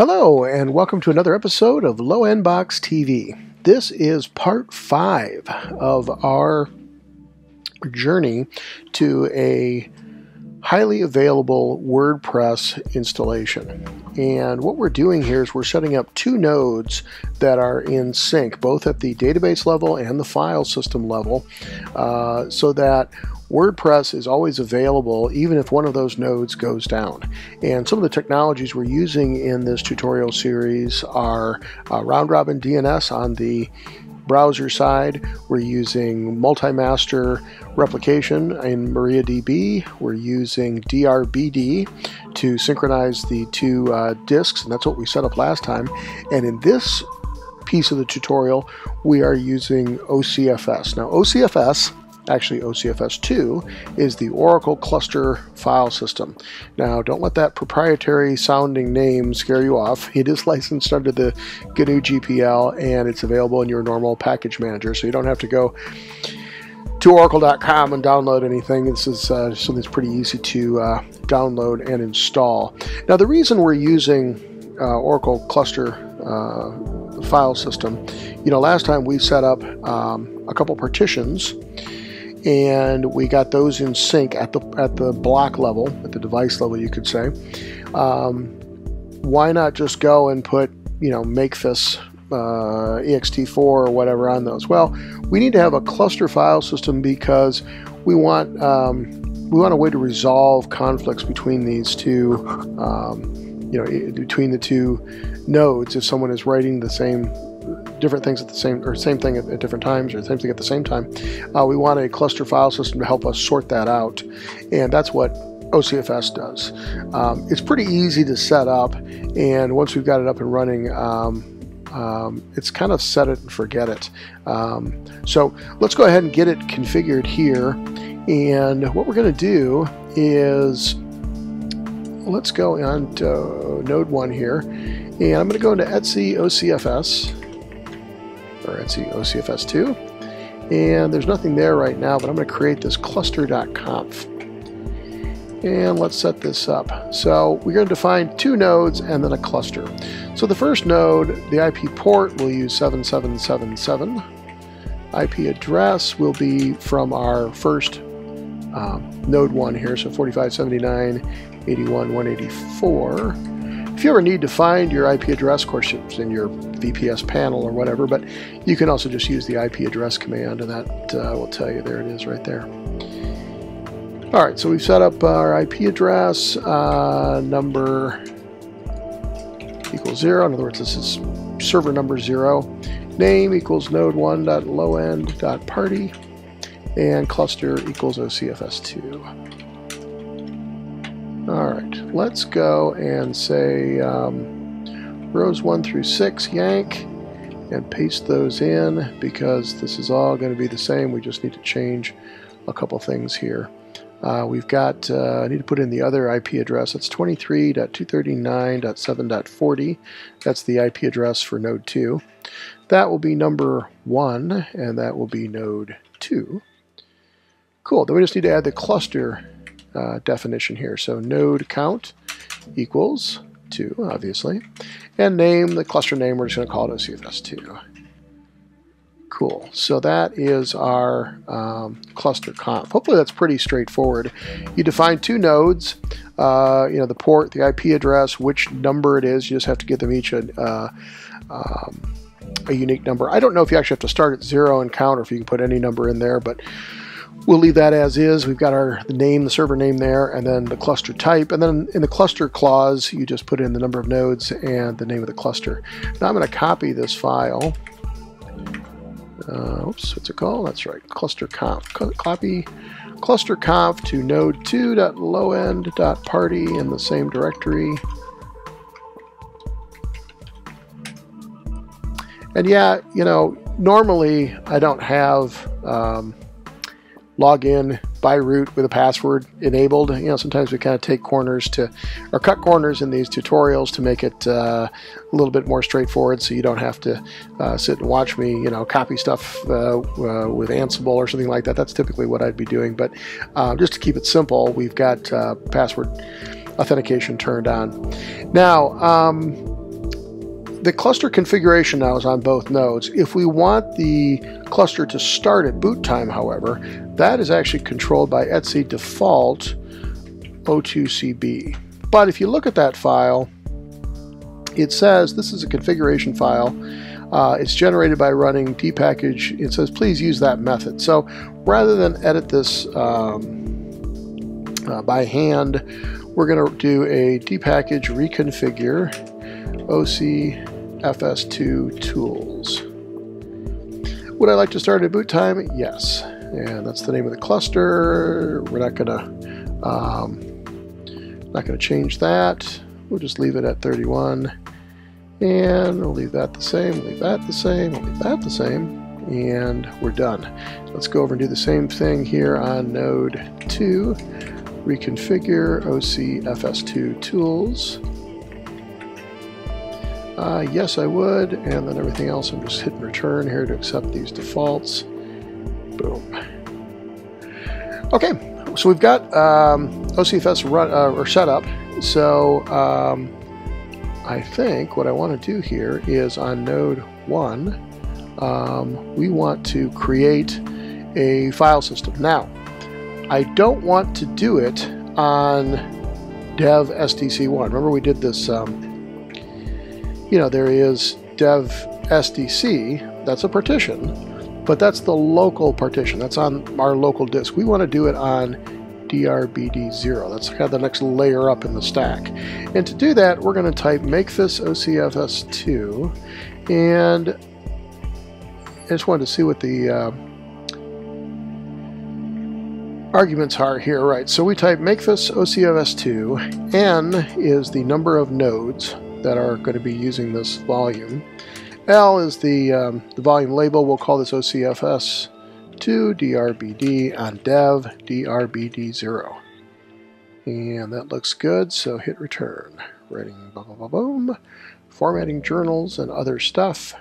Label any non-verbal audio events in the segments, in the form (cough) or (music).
Hello, and welcome to another episode of Low End Box TV. This is part five of our journey to a highly available WordPress installation. And what we're doing here is we're setting up two nodes that are in sync, both at the database level and the file system level, uh, so that WordPress is always available even if one of those nodes goes down. And some of the technologies we're using in this tutorial series are uh, round robin DNS on the browser side. We're using multi-master replication in MariaDB. We're using DRBD to synchronize the two uh, disks, and that's what we set up last time. And in this piece of the tutorial, we are using OCFS. Now, OCFS actually OCFS2, is the Oracle Cluster File System. Now, don't let that proprietary sounding name scare you off. It is (laughs) licensed under the GNU GPL and it's available in your normal package manager, so you don't have to go to oracle.com and download anything. This is uh, something that's pretty easy to uh, download and install. Now, the reason we're using uh, Oracle Cluster uh, file system, you know, last time we set up um, a couple partitions and we got those in sync at the at the block level, at the device level, you could say. Um, why not just go and put you know mkfs uh, ext4 or whatever on those? Well, we need to have a cluster file system because we want um, we want a way to resolve conflicts between these two. Um, you know, between the two nodes, if someone is writing the same different things at the same or same thing at, at different times or same thing at the same time. Uh, we want a cluster file system to help us sort that out, and that's what OCFS does. Um, it's pretty easy to set up, and once we've got it up and running. Um, um, it's kind of set it and forget it. Um, so let's go ahead and get it configured here. And what we're going to do is let's go on to node 1 here. And I'm going to go into etc OCFS or etc OCFS2. And there's nothing there right now, but I'm going to create this cluster.conf. And let's set this up. So we're going to define two nodes and then a cluster. So the first node, the IP port, we'll use 7777. IP address will be from our first um, node 1 here, so 4579 81 184. If you ever need to find your IP address, of course it's in your VPS panel or whatever, but you can also just use the IP address command and that uh, will tell you there it is right there. All right, so we've set up our IP address, uh, number equals zero. In other words, this is server number zero. Name equals node1.lowend.party and cluster equals OCFS2. All right, let's go and say um, rows 1 through 6 yank and paste those in because this is all going to be the same. We just need to change a couple things here. Uh, we've got, uh, I need to put in the other IP address. It's 23.239.7.40. That's the IP address for node 2. That will be number 1, and that will be node 2. Cool, then we just need to add the cluster uh, definition here. So node count equals 2, obviously. And name, the cluster name, we're just going to call it OCFS2. Cool. So that is our um, cluster conf. Hopefully that's pretty straightforward. You define two nodes, uh, you know, the port, the IP address, which number it is. You just have to give them each a, uh, um, a unique number. I don't know if you actually have to start at zero and count or if you can put any number in there, but We'll leave that as is. We've got our the name, the server name there, and then the cluster type. And then in the cluster clause, you just put in the number of nodes and the name of the cluster. Now I'm going to copy this file. Uh, oops, what's it called? That's right, cluster conf. Copy cluster conf to node2.lowend.party in the same directory. And yeah, you know, normally I don't have um, log in by root with a password enabled. You know, sometimes we kind of take corners to, or cut corners in these tutorials to make it uh, a little bit more straightforward so you don't have to uh, sit and watch me, you know, copy stuff uh, uh with Ansible or something like that. That's typically what I'd be doing. But uh, just to keep it simple, we've got uh, password authentication turned on. Now, um, the cluster configuration now is on both nodes. If we want the cluster to start at boot time, however, that is actually controlled by etc default O2CB. But if you look at that file, it says this is a configuration file. Uh, it's generated by running dpackage. It says please use that method. So rather than edit this um, uh, by hand, we're going to do a dpackage reconfigure OCFS2 tools. Would I like to start at boot time? Yes. And that's the name of the cluster. We're not going to um, not to change that. We'll just leave it at 31. And we'll leave that the same, leave that the same, leave that the same, and we're done. Let's go over and do the same thing here on node 2. Reconfigure OCFS2 tools. Uh, yes, I would. And then everything else, I'm just hitting return here to accept these defaults. Boom. Okay, so we've got um, OCFS run uh, or set up. So um, I think what I want to do here is on node 1, um, we want to create a file system. Now, I don't want to do it on dev SDC1. Remember we did this um, you know, there is dev SDC, that's a partition, but that's the local partition. That's on our local disk. We want to do it on DRBD0. That's kind of the next layer up in the stack. And to do that, we're going to type make this OCFS2, and I just wanted to see what the uh, arguments are here. Right, so we type make this OCFS2, N is the number of nodes, that are going to be using this volume. L is the, um, the volume label. We'll call this OCFS 2 DRBD on dev DRBD0. And that looks good, so hit return. Writing boom, boom, formatting journals and other stuff.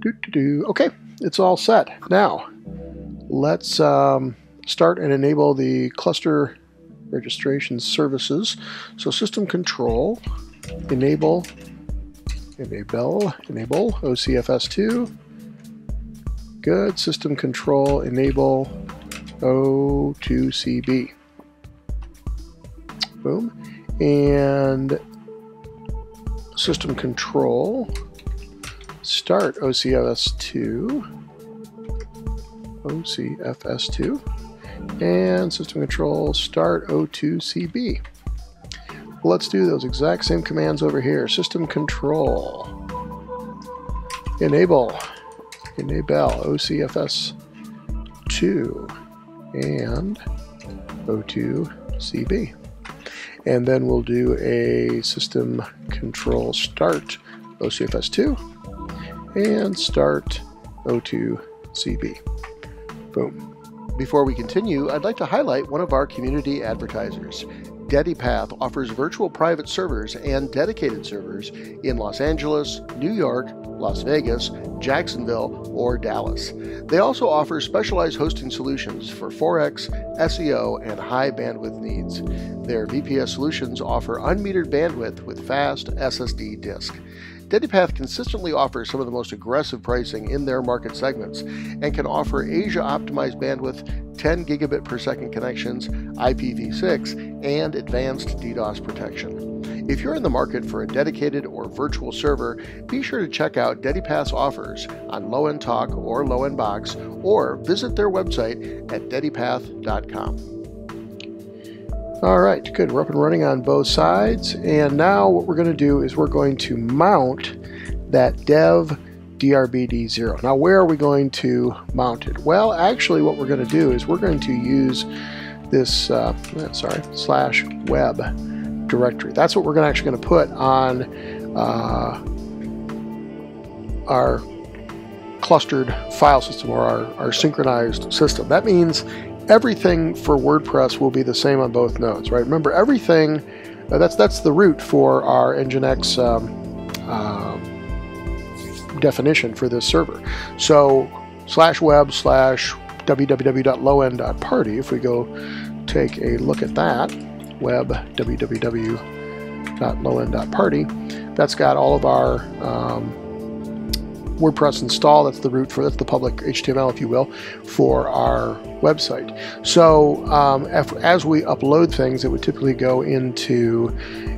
Do, do, do. Okay, it's all set. Now, let's um, start and enable the cluster registration services. So system control, enable, enable, enable OCFS2. Good. System control, enable O2CB. Boom. And system control, start OCFS2. OCFS2 and system control start O2CB. Let's do those exact same commands over here. System control, enable, enable OCFS2 and O2CB. And then we'll do a system control start OCFS2 and start O2CB. Boom. Before we continue, I'd like to highlight one of our community advertisers. DediPath offers virtual private servers and dedicated servers in Los Angeles, New York, Las Vegas, Jacksonville, or Dallas. They also offer specialized hosting solutions for Forex, SEO, and high bandwidth needs. Their VPS solutions offer unmetered bandwidth with fast SSD disk. DediPath consistently offers some of the most aggressive pricing in their market segments and can offer Asia optimized bandwidth, 10 gigabit per second connections, IPv6, and advanced DDoS protection. If you're in the market for a dedicated or virtual server, be sure to check out DediPath's offers on Low End Talk or Low End Box, or visit their website at dedipath.com. All right, good. We're up and running on both sides. And now what we're going to do is we're going to mount that dev DRBD0. Now, where are we going to mount it? Well, actually, what we're going to do is we're going to use this, uh, sorry, slash web directory. That's what we're gonna, actually going to put on uh, our clustered file system or our, our synchronized system. That means everything for WordPress will be the same on both nodes, right? Remember, everything uh, that's that's the root for our Nginx um, uh, definition for this server. So slash web slash www.lowend.party. If we go take a look at that, web www .lowend.party. That's got all of our um, WordPress install. That's the root for that's the public HTML, if you will, for our website. So um, if, as we upload things, it would typically go into,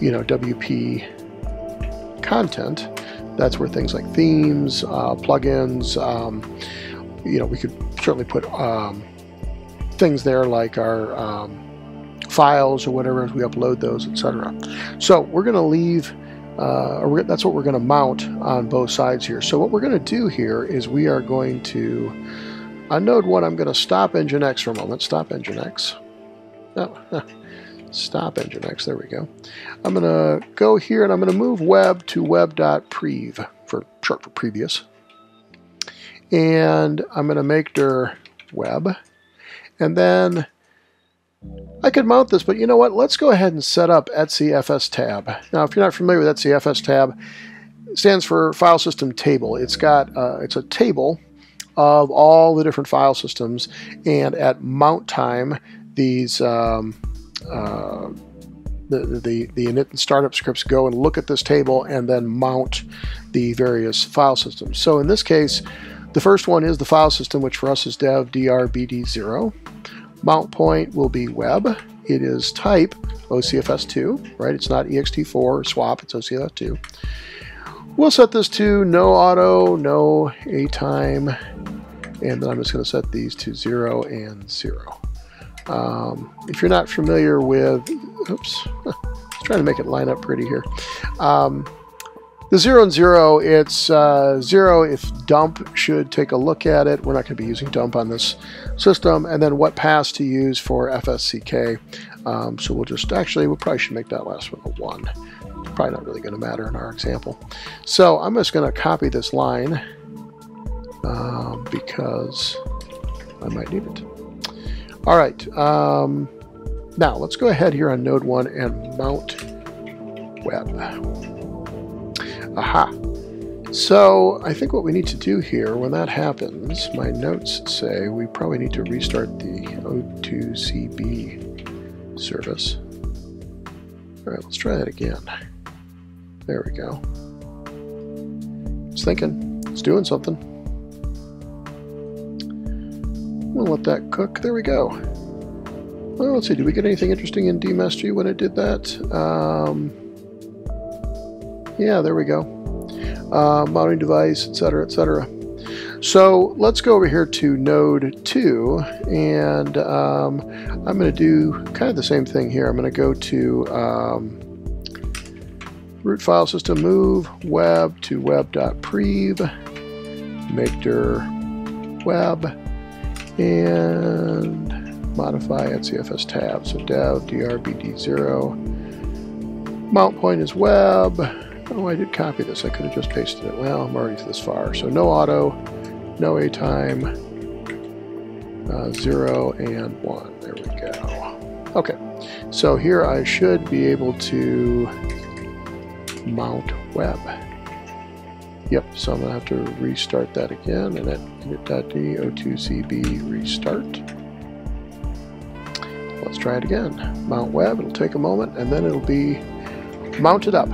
you know, WP content. That's where things like themes, uh, plugins, um, you know, we could certainly put um, things there like our um, files or whatever as we upload those, etc. So we're going to leave uh, that's what we're going to mount on both sides here. So what we're going to do here is we are going to, on node 1, I'm going to stop Nginx for a moment. Stop Nginx. Oh, stop Nginx. There we go. I'm going to go here and I'm going to move web to web.prev, for short for previous. And I'm going to make dir web. And then I could mount this, but you know what? Let's go ahead and set up etc fstab. Now, if you're not familiar with etc fstab, stands for File System Table. It's got uh, it's a table of all the different file systems, and at mount time, these um, uh, the, the, the init and startup scripts go and look at this table and then mount the various file systems. So in this case, the first one is the file system, which for us is dev drbd0. Mount point will be web. It is type OCFS2, right? It's not ext4 or swap, it's OCFS2. We'll set this to no auto, no A time, and then I'm just going to set these to 0 and 0. Um, if you're not familiar with, oops, (laughs) trying to make it line up pretty here. Um, the zero and zero, it's uh, zero if dump should take a look at it. We're not going to be using dump on this system. And then what pass to use for FSCK. Um, so we'll just, actually, we probably should make that last one a one. Probably not really going to matter in our example. So I'm just going to copy this line um, because I might need it. All right. Um, now let's go ahead here on node one and mount web. Aha. So I think what we need to do here, when that happens, my notes say we probably need to restart the O2CB service. All right, let's try that again. There we go. It's thinking. It's doing something. We'll let that cook. There we go. Well, let's see. Did we get anything interesting in dmesg when it did that? Um, yeah, there we go. Uh, mounting device, etc., etc. So let's go over here to node 2 and um, I'm going to do kind of the same thing here. I'm going to go to um, root file system move web to web.prev, make dir web, and modify at CFS tab. So dev drbd0. Mount point is web. Oh, I did copy this. I could have just pasted it. Well, I'm already this far. So no auto, no A time, uh, zero and one. There we go. Okay, so here I should be able to mount web. Yep, so I'm to have to restart that again and at init.d o2cb restart. Let's try it again. Mount web, it'll take a moment and then it'll be mounted up.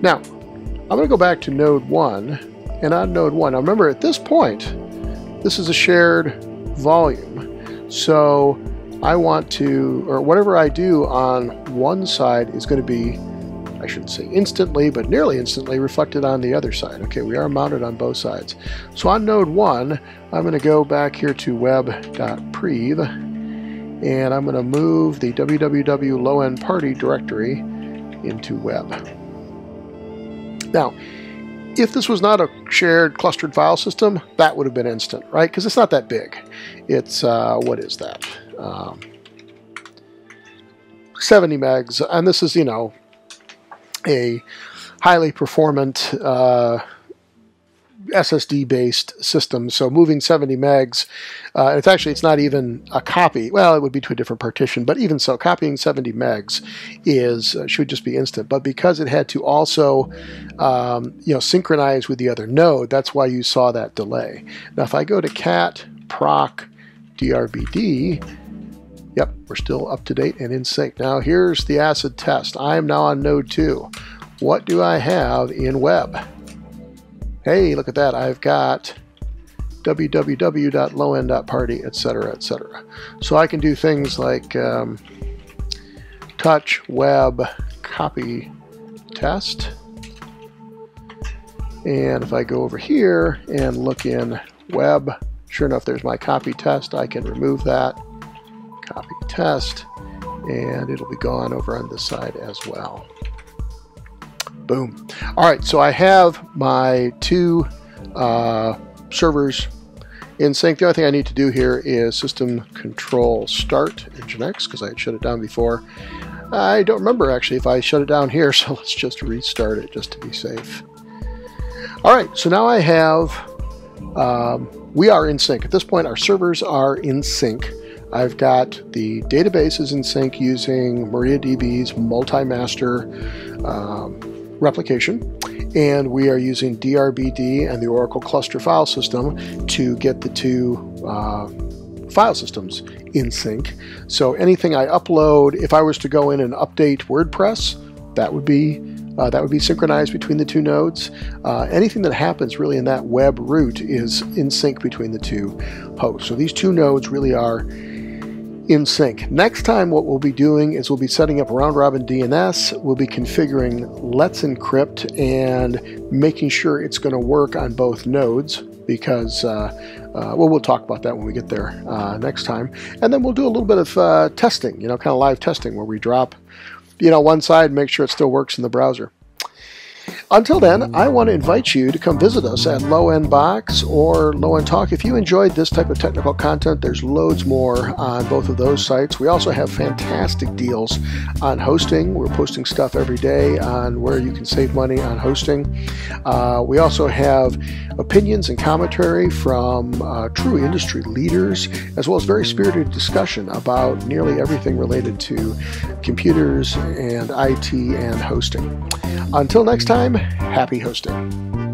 Now, I'm going to go back to node 1, and on node 1, now remember at this point, this is a shared volume. So I want to, or whatever I do on one side is going to be, I shouldn't say instantly, but nearly instantly reflected on the other side. Okay, we are mounted on both sides. So on node 1, I'm going to go back here to web.prev, and I'm going to move the www low end party directory into web. Now, if this was not a shared clustered file system, that would have been instant, right? Because it's not that big. It's, uh, what is that? Um, 70 megs, and this is, you know, a highly performant uh, SSD-based system. So moving 70 megs, uh, it's actually it's not even a copy. Well, it would be to a different partition, but even so, copying 70 megs is uh, should just be instant. But because it had to also, um, you know, synchronize with the other node, that's why you saw that delay. Now, if I go to cat proc drbd, Yep, we're still up to date and in sync. Now here's the acid test. I am now on node 2. What do I have in web? Hey, look at that. I've got www.lowend.party, etc., etc. So I can do things like um, touch, web, copy, test. And if I go over here and look in web, sure enough, there's my copy test. I can remove that, copy test, and it'll be gone over on this side as well. Boom. All right, so I have my two uh, servers in sync. The only thing I need to do here is system control start Nginx because I had shut it down before. I don't remember actually if I shut it down here, (laughs) so let's just restart it just to be safe. All right, so now I have, um, we are in sync. At this point, our servers are in sync. I've got the databases in sync using MariaDB's multi-master um, replication, and we are using DRBD and the Oracle Cluster File System to get the two uh, file systems in sync. So anything I upload, if I was to go in and update WordPress, that would be uh, that would be synchronized between the two nodes. Uh, anything that happens really in that web root is in sync between the two hosts. So these two nodes really are in sync. Next time what we'll be doing is we'll be setting up round robin DNS, we'll be configuring Let's Encrypt and making sure it's going to work on both nodes because, uh, uh, well, we'll talk about that when we get there uh, next time. And then we'll do a little bit of uh, testing, you know, kind of live testing where we drop, you know, one side, make sure it still works in the browser. Until then, I want to invite you to come visit us at Low End Box or Low End Talk. If you enjoyed this type of technical content, there's loads more on both of those sites. We also have fantastic deals on hosting. We're posting stuff every day on where you can save money on hosting. Uh, we also have opinions and commentary from uh, true industry leaders, as well as very spirited discussion about nearly everything related to computers and IT and hosting. Until next time, happy hosting.